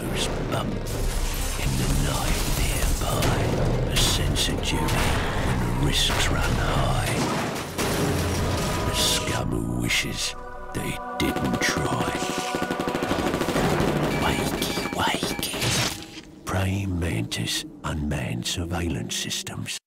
In the night nearby, a sense of duty when the risks run high. The scum who wishes they didn't try. Wakey, wakey. Praying mantis unmanned surveillance systems.